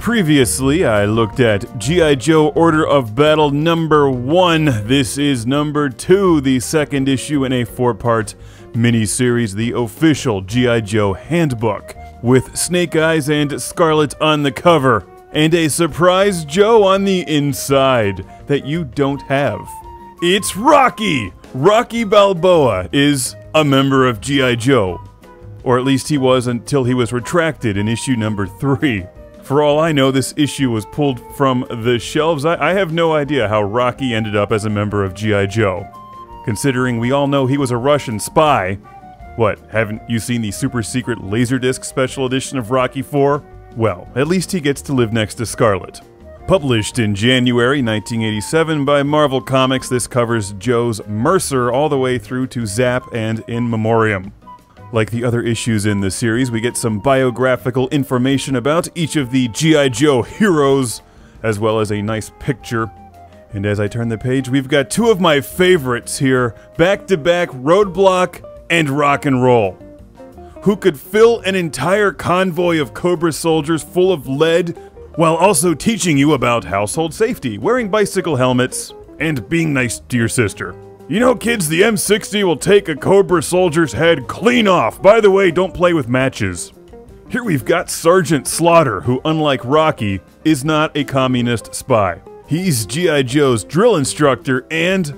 Previously, I looked at G.I. Joe Order of Battle number one. This is number two, the second issue in a four part miniseries, the official G.I. Joe Handbook, with Snake Eyes and Scarlett on the cover, and a surprise Joe on the inside that you don't have. It's Rocky! Rocky Balboa is a member of G.I. Joe. Or at least he was until he was retracted in issue number three. For all I know, this issue was pulled from the shelves. I, I have no idea how Rocky ended up as a member of G.I. Joe. Considering we all know he was a Russian spy. What, haven't you seen the super secret Laserdisc special edition of Rocky 4? Well, at least he gets to live next to Scarlett. Published in January 1987 by Marvel Comics, this covers Joe's Mercer all the way through to Zap and In Memoriam. Like the other issues in the series, we get some biographical information about each of the G.I. Joe heroes, as well as a nice picture. And as I turn the page, we've got two of my favorites here back to back Roadblock and Rock and Roll. Who could fill an entire convoy of Cobra soldiers full of lead while also teaching you about household safety, wearing bicycle helmets, and being nice to your sister. You know, kids, the M60 will take a Cobra soldier's head clean off. By the way, don't play with matches. Here we've got Sergeant Slaughter, who, unlike Rocky, is not a communist spy. He's G.I. Joe's drill instructor and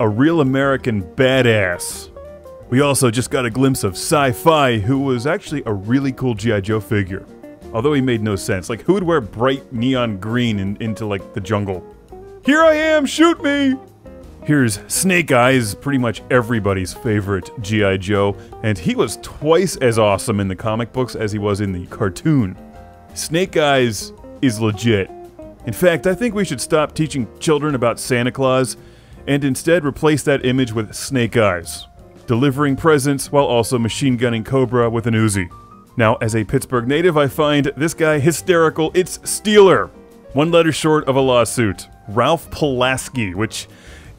a real American badass. We also just got a glimpse of Sci Fi, who was actually a really cool G.I. Joe figure. Although he made no sense. Like, who would wear bright neon green in, into, like, the jungle? Here I am, shoot me! Here's Snake Eyes, pretty much everybody's favorite G.I. Joe, and he was twice as awesome in the comic books as he was in the cartoon. Snake Eyes is legit. In fact, I think we should stop teaching children about Santa Claus and instead replace that image with Snake Eyes, delivering presents while also machine gunning Cobra with an Uzi. Now, as a Pittsburgh native, I find this guy hysterical. It's Steeler, one letter short of a lawsuit. Ralph Pulaski, which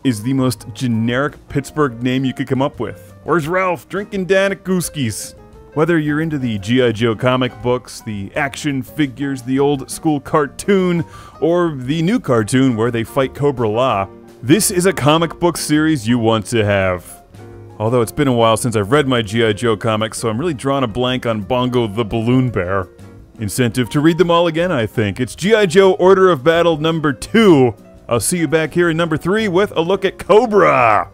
is the most generic Pittsburgh name you could come up with. Where's Ralph? Drinking Danakooskies. Whether you're into the G.I. Joe comic books, the action figures, the old school cartoon, or the new cartoon where they fight Cobra La, this is a comic book series you want to have. Although it's been a while since I've read my G.I. Joe comics, so I'm really drawing a blank on Bongo the Balloon Bear. Incentive to read them all again, I think. It's G.I. Joe Order of Battle number 2, I'll see you back here in number three with a look at Cobra.